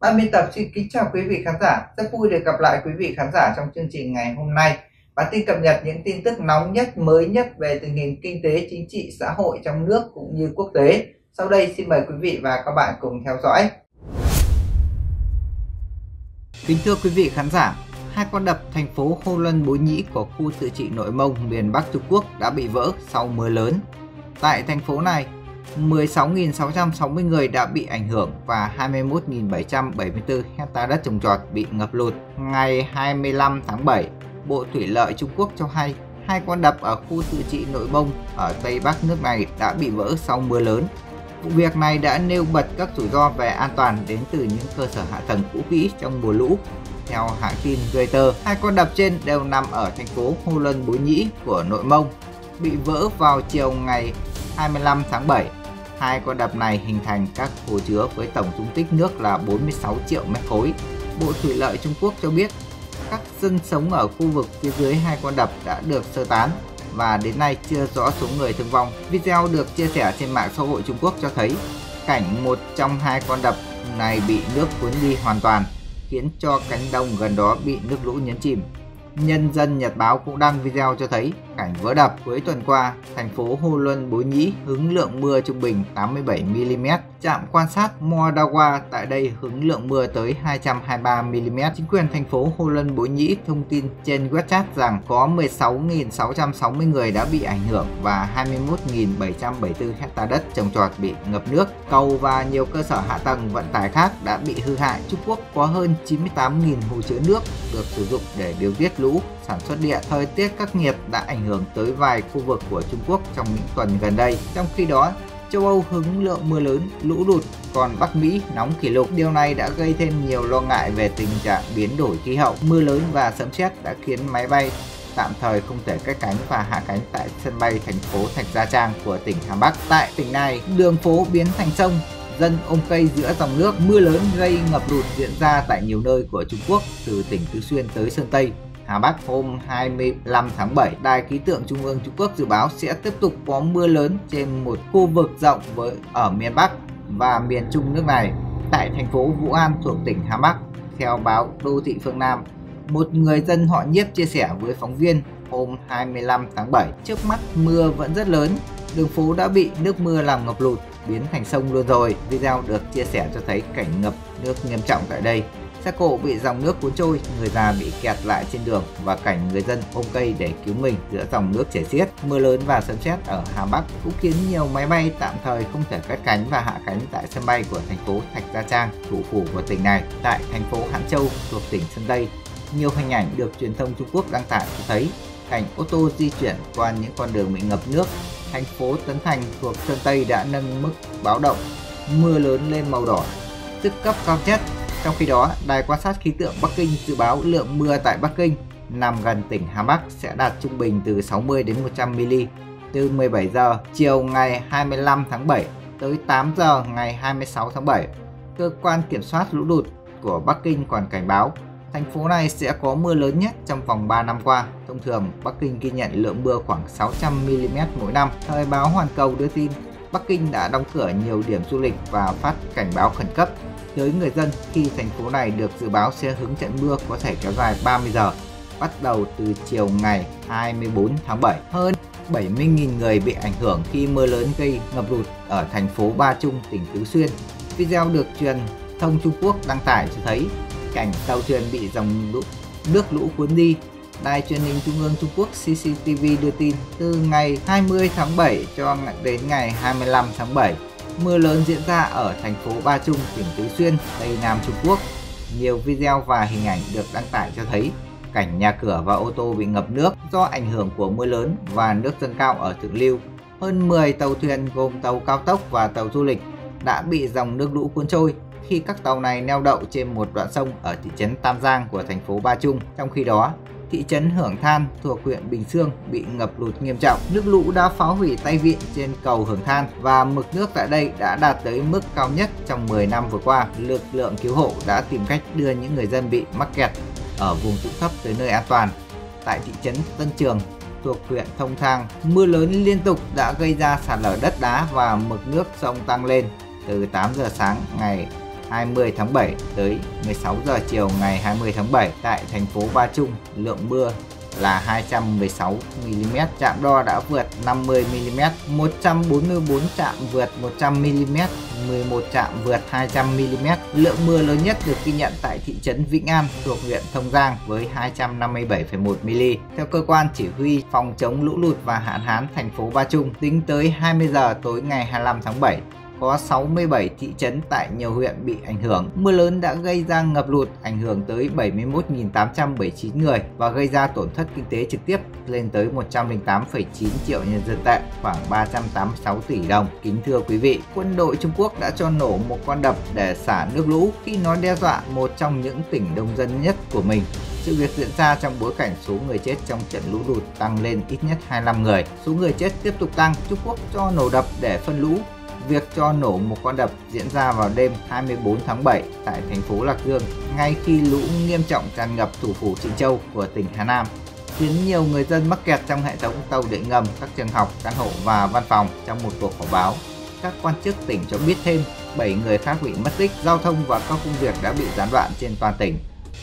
Ban biên tập xin kính chào quý vị khán giả. Rất vui được gặp lại quý vị khán giả trong chương trình ngày hôm nay. Bản tin cập nhật những tin tức nóng nhất, mới nhất về tình hình kinh tế, chính trị, xã hội trong nước cũng như quốc tế. Sau đây xin mời quý vị và các bạn cùng theo dõi. Kính thưa quý vị khán giả, hai con đập thành phố Hô Lân Bố Nhĩ của khu tự trị Nội Mông miền Bắc Trung Quốc đã bị vỡ sau mưa lớn. Tại thành phố này, 16.660 người đã bị ảnh hưởng và 21.774 hecta đất trồng trọt bị ngập lụt. Ngày 25 tháng 7, Bộ Thủy lợi Trung Quốc cho hay hai con đập ở khu tự trị Nội Mông ở Tây Bắc nước này đã bị vỡ sau mưa lớn. Vụ việc này đã nêu bật các rủi ro về an toàn đến từ những cơ sở hạ tầng cũ kỹ trong mùa lũ. Theo hãng tin Reuters, hai con đập trên đều nằm ở thành phố Hô Lân Bối Nhĩ của Nội Mông, bị vỡ vào chiều ngày 25 tháng 7 Hai con đập này hình thành các hồ chứa với tổng dung tích nước là 46 triệu mét khối. Bộ Thủy lợi Trung Quốc cho biết các dân sống ở khu vực phía dưới hai con đập đã được sơ tán và đến nay chưa rõ số người thương vong. Video được chia sẻ trên mạng xã hội Trung Quốc cho thấy cảnh một trong hai con đập này bị nước cuốn đi hoàn toàn, khiến cho cánh đồng gần đó bị nước lũ nhấn chìm. Nhân dân Nhật Báo cũng đăng video cho thấy cảnh vỡ đập cuối tuần qua, thành phố Hồ Luân Bối Nhĩ hứng lượng mưa trung bình 87mm. Trạm quan sát Moadawa tại đây hứng lượng mưa tới 223mm. Chính quyền thành phố Hồ Luân Bối Nhĩ thông tin trên WeChat rằng có 16.660 người đã bị ảnh hưởng và 21.774 hecta đất trồng trọt bị ngập nước. Cầu và nhiều cơ sở hạ tầng vận tải khác đã bị hư hại. Trung Quốc có hơn 98.000 hồ chứa nước được sử dụng để điều tiết lũ sản xuất điện. Thời tiết khắc nghiệt đã ảnh hưởng tới vài khu vực của Trung Quốc trong những tuần gần đây. Trong khi đó, châu Âu hứng lượng mưa lớn, lũ lụt, còn Bắc Mỹ nóng kỷ lục. Điều này đã gây thêm nhiều lo ngại về tình trạng biến đổi khí hậu. Mưa lớn và sấm sét đã khiến máy bay tạm thời không thể cất cánh và hạ cánh tại sân bay thành phố Thạch Gia Trang của tỉnh Hà Bắc. Tại tỉnh này, đường phố biến thành sông, dân ôm cây giữa dòng nước, mưa lớn gây ngập lụt diễn ra tại nhiều nơi của Trung Quốc từ tỉnh Tứ Xuyên tới Sơn Tây. Hà Bắc hôm 25 tháng 7, Đài khí tượng Trung ương Trung Quốc dự báo sẽ tiếp tục có mưa lớn trên một khu vực rộng với ở miền Bắc và miền Trung nước này. Tại thành phố Vũ An thuộc tỉnh Hà Bắc, theo báo Đô thị phương Nam, một người dân họ nhiếp chia sẻ với phóng viên hôm 25 tháng 7. Trước mắt mưa vẫn rất lớn, đường phố đã bị nước mưa làm ngập lụt, biến thành sông luôn rồi. Video được chia sẻ cho thấy cảnh ngập nước nghiêm trọng tại đây. Xe cộ bị dòng nước cuốn trôi, người già bị kẹt lại trên đường và cảnh người dân ôm cây để cứu mình giữa dòng nước chảy xiết. Mưa lớn và sấm sét ở Hà Bắc cũng khiến nhiều máy bay tạm thời không thể cất cánh và hạ cánh tại sân bay của thành phố Thạch Gia Trang, thủ phủ của tỉnh này. Tại thành phố Hãn Châu thuộc tỉnh Sơn Tây, nhiều hình ảnh được truyền thông Trung Quốc đăng tải cho thấy cảnh ô tô di chuyển qua những con đường bị ngập nước. Thành phố Tấn Thành thuộc Sơn Tây đã nâng mức báo động mưa lớn lên màu đỏ, tức cấp cao nhất trong khi đó, Đài quan sát khí tượng Bắc Kinh dự báo lượng mưa tại Bắc Kinh nằm gần tỉnh Hà Bắc sẽ đạt trung bình từ 60 đến 100 mm từ 17 giờ chiều ngày 25 tháng 7 tới 8 giờ ngày 26 tháng 7. Cơ quan kiểm soát lũ lụt của Bắc Kinh còn cảnh báo thành phố này sẽ có mưa lớn nhất trong vòng 3 năm qua. Thông thường, Bắc Kinh ghi nhận lượng mưa khoảng 600 mm mỗi năm. Thời báo Hoàn Cầu đưa tin Bắc Kinh đã đóng cửa nhiều điểm du lịch và phát cảnh báo khẩn cấp tới người dân khi thành phố này được dự báo sẽ hứng trận mưa có thể kéo dài 30 giờ, bắt đầu từ chiều ngày 24 tháng 7. Hơn 70.000 người bị ảnh hưởng khi mưa lớn gây ngập lụt ở thành phố Ba Trung, tỉnh Tứ Xuyên. Video được truyền thông Trung Quốc đăng tải cho thấy cảnh tàu thuyền bị dòng lũ, nước lũ cuốn đi. Đài truyền hình Trung ương Trung Quốc CCTV đưa tin từ ngày 20 tháng 7 cho đến ngày 25 tháng 7 Mưa lớn diễn ra ở thành phố Ba Trung, tỉnh Tứ Xuyên, Tây Nam Trung Quốc. Nhiều video và hình ảnh được đăng tải cho thấy cảnh nhà cửa và ô tô bị ngập nước do ảnh hưởng của mưa lớn và nước dâng cao ở thượng lưu. Hơn 10 tàu thuyền gồm tàu cao tốc và tàu du lịch đã bị dòng nước lũ cuốn trôi khi các tàu này neo đậu trên một đoạn sông ở thị trấn Tam Giang của thành phố Ba Trung. Trong khi đó, thị trấn Hưởng Than thuộc huyện Bình Dương bị ngập lụt nghiêm trọng. Nước lũ đã phá hủy tay vịn trên cầu Hưởng Than và mực nước tại đây đã đạt tới mức cao nhất trong 10 năm vừa qua. Lực lượng cứu hộ đã tìm cách đưa những người dân bị mắc kẹt ở vùng trũng thấp tới nơi an toàn. Tại thị trấn Tân Trường thuộc huyện Thông Thang, mưa lớn liên tục đã gây ra sạt lở đất đá và mực nước sông tăng lên từ 8 giờ sáng ngày 20 tháng 7 tới 16 giờ chiều ngày 20 tháng 7 tại thành phố Ba Trung, lượng mưa là 216mm, Trạm đo đã vượt 50mm, 144 trạm vượt 100mm, 11 trạm vượt 200mm. Lượng mưa lớn nhất được ghi nhận tại thị trấn Vĩnh An thuộc huyện Thông Giang với 257,1mm. Theo cơ quan chỉ huy phòng chống lũ lụt và hạn hán thành phố Ba Trung, tính tới 20 giờ tối ngày 25 tháng 7, có 67 thị trấn tại nhiều huyện bị ảnh hưởng. Mưa lớn đã gây ra ngập lụt, ảnh hưởng tới 71.879 người và gây ra tổn thất kinh tế trực tiếp lên tới 108,9 triệu nhân dân tệ, khoảng 386 tỷ đồng. Kính thưa quý vị, quân đội Trung Quốc đã cho nổ một con đập để xả nước lũ khi nó đe dọa một trong những tỉnh đông dân nhất của mình. Sự việc diễn ra trong bối cảnh số người chết trong trận lũ lụt tăng lên ít nhất 25 người. Số người chết tiếp tục tăng, Trung Quốc cho nổ đập để phân lũ Việc cho nổ một con đập diễn ra vào đêm 24 tháng 7 tại thành phố Lạc Dương, ngay khi lũ nghiêm trọng tràn ngập thủ phủ Trịnh Châu của tỉnh Hà Nam, khiến nhiều người dân mắc kẹt trong hệ thống tàu điện ngầm, các trường học, căn hộ và văn phòng trong một cuộc họp báo. Các quan chức tỉnh cho biết thêm 7 người khác bị mất tích, giao thông và các công việc đã bị gián đoạn trên toàn tỉnh.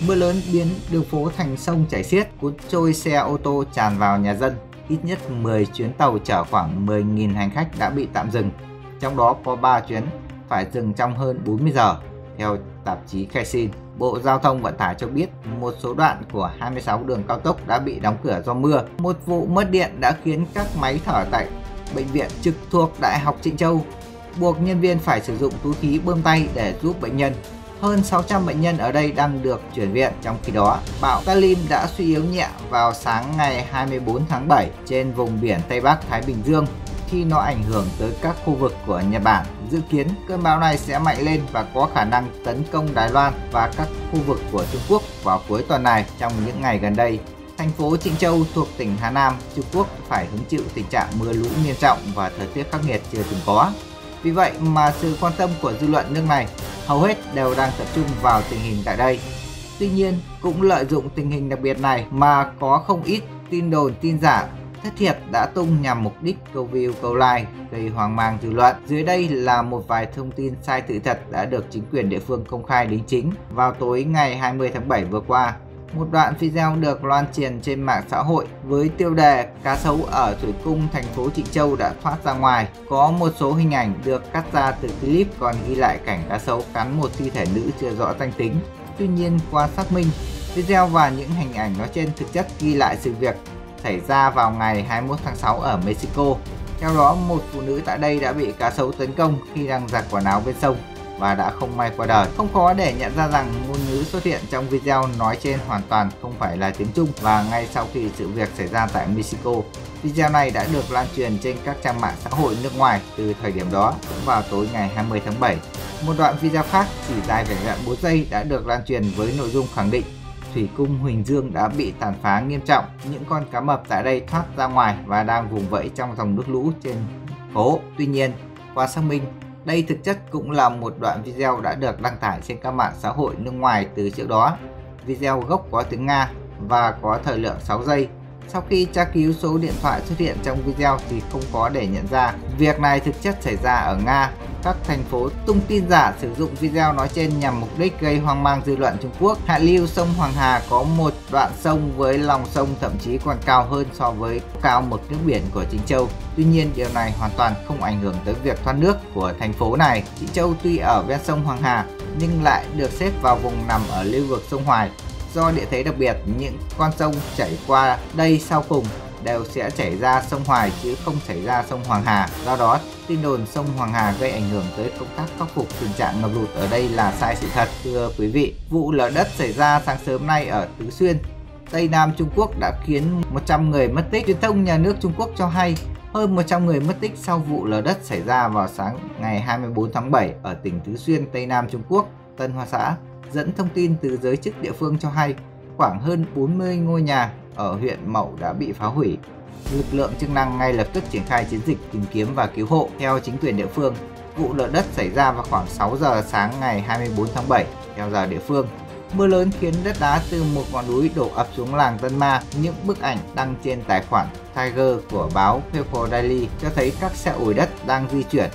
Mưa lớn biến đường phố thành sông chảy xiết, cuốn trôi xe ô tô tràn vào nhà dân. Ít nhất 10 chuyến tàu chở khoảng 10.000 hành khách đã bị tạm dừng trong đó có 3 chuyến phải dừng trong hơn 40 giờ, theo tạp chí Kaisin. Bộ Giao thông Vận tải cho biết một số đoạn của 26 đường cao tốc đã bị đóng cửa do mưa. Một vụ mất điện đã khiến các máy thở tại bệnh viện trực thuộc Đại học Trịnh Châu buộc nhân viên phải sử dụng túi khí bơm tay để giúp bệnh nhân. Hơn 600 bệnh nhân ở đây đang được chuyển viện trong khi đó. Bão Talim đã suy yếu nhẹ vào sáng ngày 24 tháng 7 trên vùng biển Tây Bắc Thái Bình Dương khi nó ảnh hưởng tới các khu vực của Nhật Bản. Dự kiến cơn bão này sẽ mạnh lên và có khả năng tấn công Đài Loan và các khu vực của Trung Quốc vào cuối tuần này trong những ngày gần đây. Thành phố Trịnh Châu thuộc tỉnh Hà Nam, Trung Quốc phải hứng chịu tình trạng mưa lũ nghiêm trọng và thời tiết khắc nghiệt chưa từng có. Vì vậy mà sự quan tâm của dư luận nước này hầu hết đều đang tập trung vào tình hình tại đây. Tuy nhiên, cũng lợi dụng tình hình đặc biệt này mà có không ít tin đồn tin giả thất thiệt đã tung nhằm mục đích câu view câu like gây hoang mang dư luận. Dưới đây là một vài thông tin sai sự thật đã được chính quyền địa phương công khai đính chính vào tối ngày 20 tháng 7 vừa qua. Một đoạn video được loan truyền trên mạng xã hội với tiêu đề cá sấu ở thủy cung thành phố Trịnh Châu đã thoát ra ngoài. Có một số hình ảnh được cắt ra từ clip còn ghi lại cảnh cá sấu cắn một thi thể nữ chưa rõ danh tính. Tuy nhiên qua xác minh, video và những hình ảnh nói trên thực chất ghi lại sự việc xảy ra vào ngày 21 tháng 6 ở Mexico. Theo đó, một phụ nữ tại đây đã bị cá sấu tấn công khi đang giặt quần áo bên sông và đã không may qua đời. Không khó để nhận ra rằng ngôn ngữ xuất hiện trong video nói trên hoàn toàn không phải là tiếng Trung và ngay sau khi sự việc xảy ra tại Mexico, video này đã được lan truyền trên các trang mạng xã hội nước ngoài từ thời điểm đó cũng vào tối ngày 20 tháng 7. Một đoạn video khác chỉ dài vẻn vẹn 4 giây đã được lan truyền với nội dung khẳng định thủy cung Huỳnh Dương đã bị tàn phá nghiêm trọng. Những con cá mập tại đây thoát ra ngoài và đang vùng vẫy trong dòng nước lũ trên phố. Tuy nhiên, qua xác minh, đây thực chất cũng là một đoạn video đã được đăng tải trên các mạng xã hội nước ngoài từ trước đó. Video gốc có tiếng Nga và có thời lượng 6 giây. Sau khi tra cứu số điện thoại xuất hiện trong video thì không có để nhận ra. Việc này thực chất xảy ra ở Nga các thành phố tung tin giả sử dụng video nói trên nhằm mục đích gây hoang mang dư luận Trung Quốc. Hạ lưu sông Hoàng Hà có một đoạn sông với lòng sông thậm chí còn cao hơn so với cao mực nước biển của Trịnh Châu. Tuy nhiên, điều này hoàn toàn không ảnh hưởng tới việc thoát nước của thành phố này. Trịnh Châu tuy ở ven sông Hoàng Hà nhưng lại được xếp vào vùng nằm ở lưu vực sông Hoài. Do địa thế đặc biệt, những con sông chảy qua đây sau cùng đều sẽ chảy ra sông Hoài chứ không chảy ra sông Hoàng Hà. Do đó, tin đồn sông Hoàng Hà gây ảnh hưởng tới công tác khắc phục tình trạng ngập lụt ở đây là sai sự thật. Thưa quý vị, vụ lở đất xảy ra sáng sớm nay ở Tứ Xuyên, Tây Nam Trung Quốc đã khiến 100 người mất tích. Truyền thông nhà nước Trung Quốc cho hay hơn 100 người mất tích sau vụ lở đất xảy ra vào sáng ngày 24 tháng 7 ở tỉnh Tứ Xuyên, Tây Nam Trung Quốc, Tân Hoa Xã. Dẫn thông tin từ giới chức địa phương cho hay khoảng hơn 40 ngôi nhà ở huyện Mậu đã bị phá hủy. Lực lượng chức năng ngay lập tức triển khai chiến dịch tìm kiếm và cứu hộ. Theo chính quyền địa phương, vụ lở đất xảy ra vào khoảng 6 giờ sáng ngày 24 tháng 7 theo giờ địa phương. Mưa lớn khiến đất đá từ một ngọn núi đổ ập xuống làng Tân Ma. Những bức ảnh đăng trên tài khoản Tiger của báo People Daily cho thấy các xe ủi đất đang di chuyển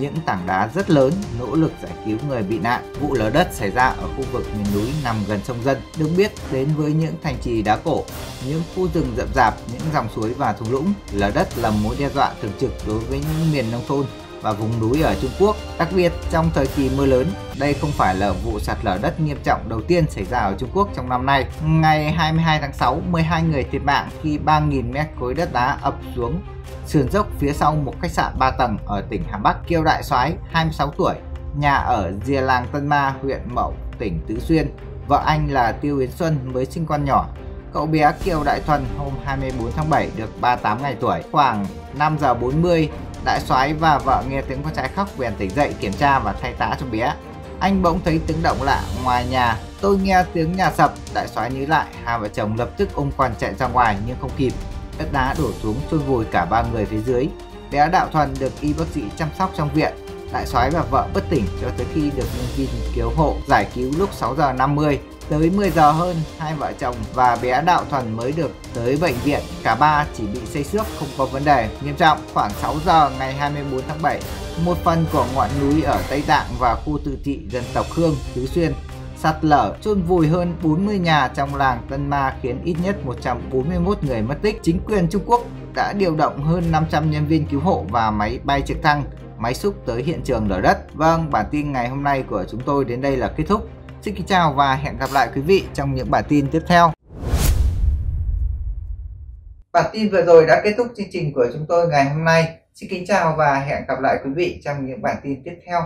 những tảng đá rất lớn nỗ lực giải cứu người bị nạn. Vụ lở đất xảy ra ở khu vực miền núi nằm gần sông Dân, được biết đến với những thành trì đá cổ, những khu rừng rậm rạp, những dòng suối và thung lũng. Lở đất là mối đe dọa thường trực đối với những miền nông thôn và vùng núi ở Trung Quốc. Đặc biệt trong thời kỳ mưa lớn, đây không phải là vụ sạt lở đất nghiêm trọng đầu tiên xảy ra ở Trung Quốc trong năm nay. Ngày 22 tháng 6, 12 người thiệt mạng khi 3.000 mét khối đất đá ập xuống sườn dốc phía sau một khách sạn 3 tầng ở tỉnh Hà Bắc. Kiêu Đại Soái, 26 tuổi, nhà ở Dìa Làng Tân Ma, huyện Mậu, tỉnh Tứ Xuyên. Vợ anh là Tiêu Yến Xuân mới sinh con nhỏ. Cậu bé Kiều Đại Thuần hôm 24 tháng 7 được 38 ngày tuổi. Khoảng 5 giờ 40, Đại soái và vợ nghe tiếng con trai khóc bèn tỉnh dậy kiểm tra và thay tã cho bé. Anh bỗng thấy tiếng động lạ ngoài nhà. Tôi nghe tiếng nhà sập, đại soái nhớ lại, hai vợ chồng lập tức ôm quan chạy ra ngoài nhưng không kịp. Đất đá đổ xuống chôn vùi cả ba người phía dưới. Bé Đạo Thuần được y bác sĩ chăm sóc trong viện. Đại soái và vợ bất tỉnh cho tới khi được nhân viên cứu hộ giải cứu lúc 6 giờ 50. Tới 10 giờ hơn, hai vợ chồng và bé Đạo Thuần mới được tới bệnh viện. Cả ba chỉ bị xây xước không có vấn đề nghiêm trọng. Khoảng 6 giờ ngày 24 tháng 7, một phần của ngọn núi ở Tây Tạng và khu tự trị dân tộc Khương, Tứ Xuyên sạt lở chôn vùi hơn 40 nhà trong làng Tân Ma khiến ít nhất 141 người mất tích. Chính quyền Trung Quốc đã điều động hơn 500 nhân viên cứu hộ và máy bay trực thăng, máy xúc tới hiện trường lở đất. Vâng, bản tin ngày hôm nay của chúng tôi đến đây là kết thúc. Xin kính chào và hẹn gặp lại quý vị trong những bản tin tiếp theo. Bản tin vừa rồi đã kết thúc chương trình của chúng tôi ngày hôm nay. Xin kính chào và hẹn gặp lại quý vị trong những bản tin tiếp theo.